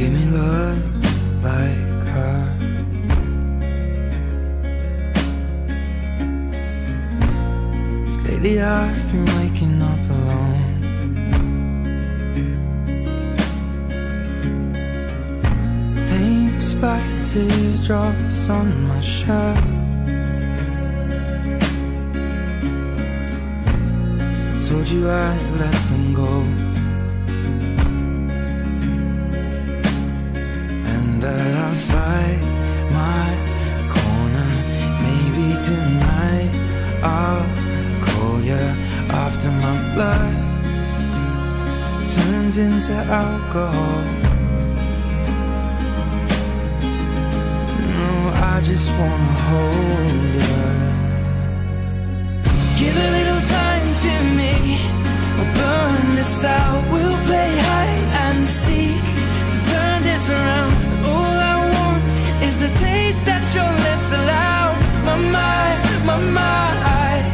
Give me love like her. lately I've been waking up alone. Paint splattered teardrops on my shirt. Told you I'd let them go. Turns into alcohol. No, I just wanna hold you. Give a little time to me. We'll burn this out. We'll play hide and seek to turn this around. All I want is the taste that your lips allow. My mind, my mind.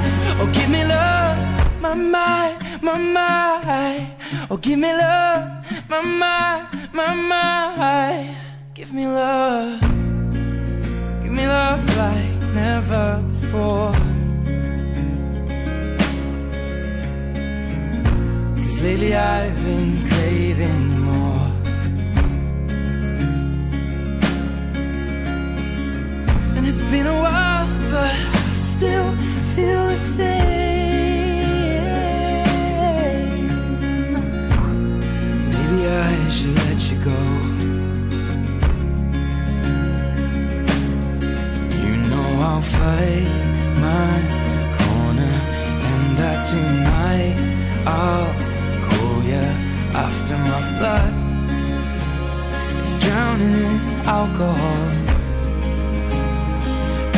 Oh, give me love. My mind, my mind. Oh, give me love. My mind, my mind. Give me love. Give me love like never before. Cause lately I've been craving tonight I'll call you after my blood is drowning in alcohol.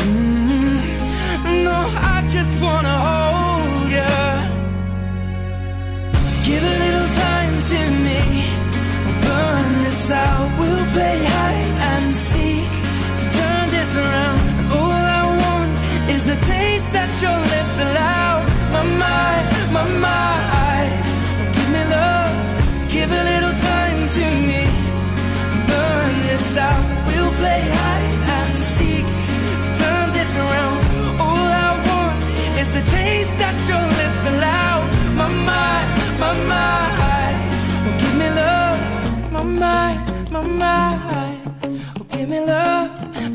Mm, no, I just wanna hold you. Give a little time to me. We'll burn this out. We'll play hide and seek to turn this around. All I want is the taste that your lips allow.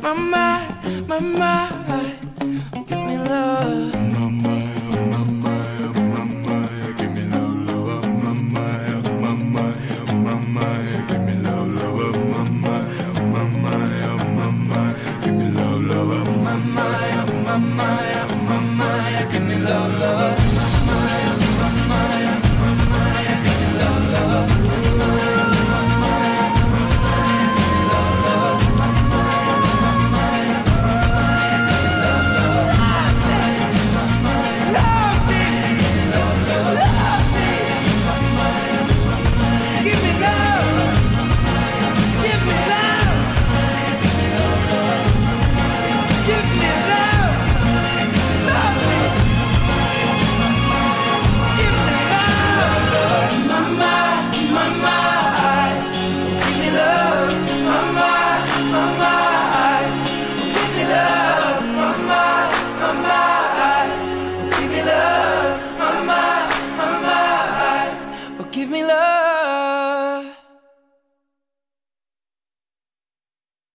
My mind, my mind.